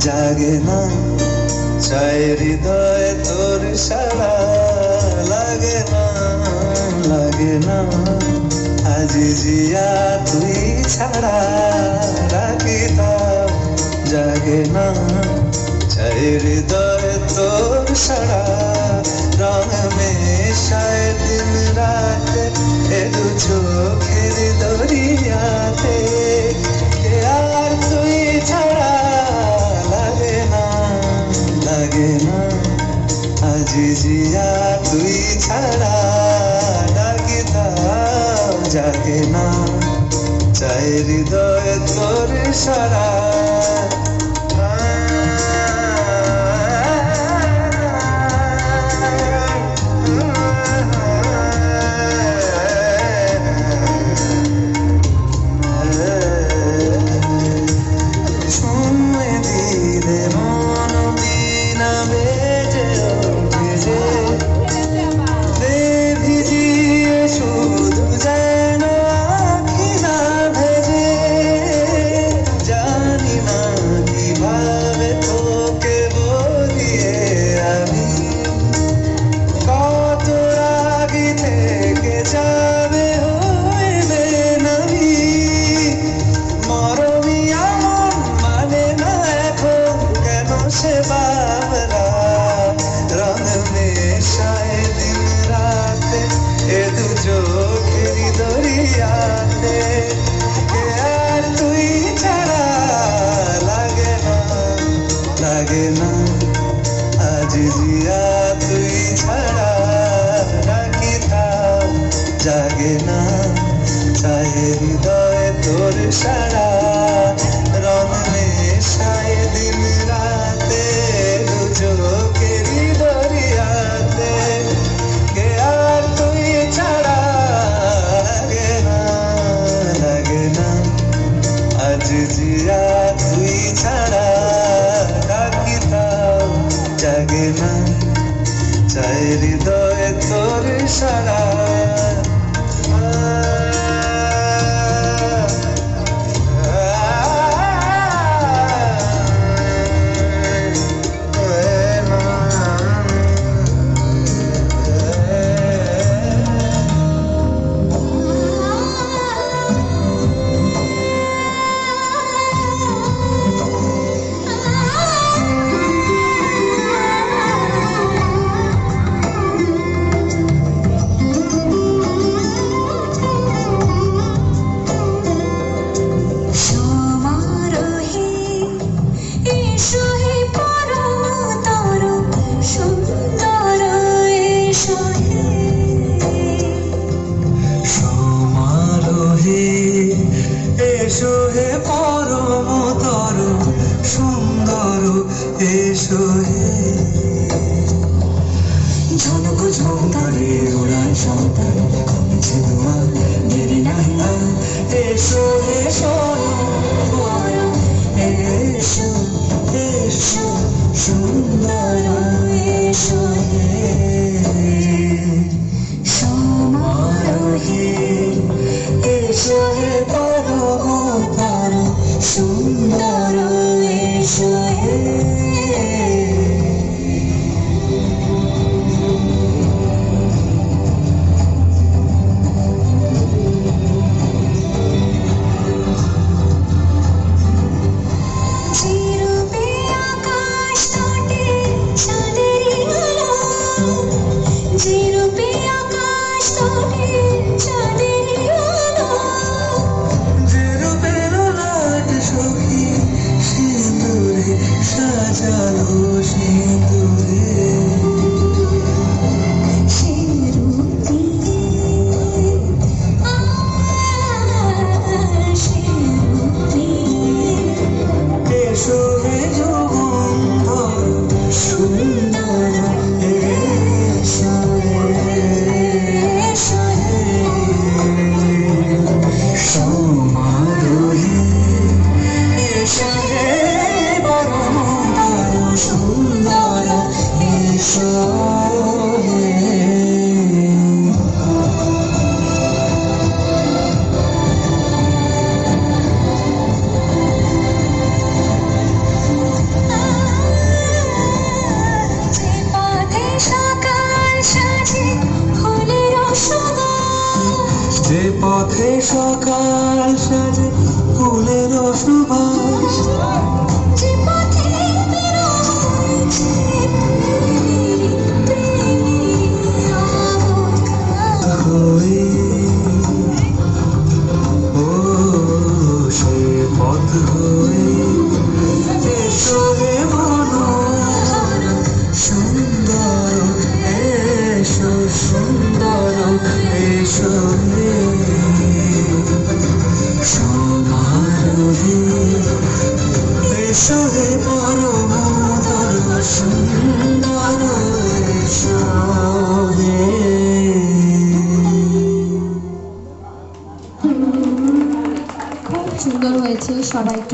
জাগে না। চাই হৃদয় তোর সারা। লাগে না লাগে না। আজি জিয়া তুই ছাড়া রাখিতাম জাগে না, চাই হৃদয় তোর সারা। রাম জিজিয়া তুই ছাড়া ডাকিতাম যাকে না। চাই হৃদয় তোর সারা I'm sorry. পরমতর সুন্দর এসো হে ঝনক ঝঙ্কারে ওড়ায় সন্তান কমেছে তোমার দেরি নাই আর এসো এসো এসো এসো, শুনো। সুন্দর fugindo dele. যে পথে সকাল সাজে ফুলের সুবাস পথে হয়ে এসো মনোহর সুন্দর এসো সুন্দর এসো খুব সুন্দর হয়েছে সবাই